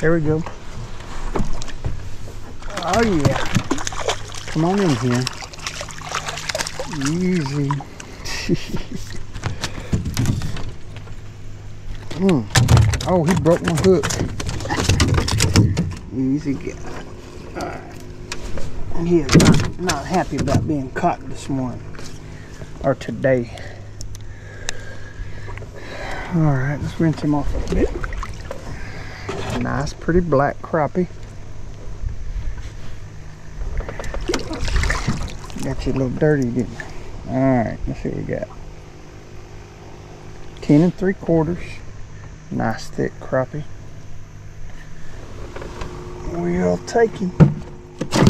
There we go. Oh yeah. Come on in here. Easy. mm. Oh, he broke my hook. Easy guy. Alright. And he is not, not happy about being caught this morning. Or today. Alright, let's rinse him off a bit. Nice, pretty black crappie. Got you a little dirty, didn't you? Alright, let's see what we got. Ten and three quarters. Nice thick crappie. We'll take him.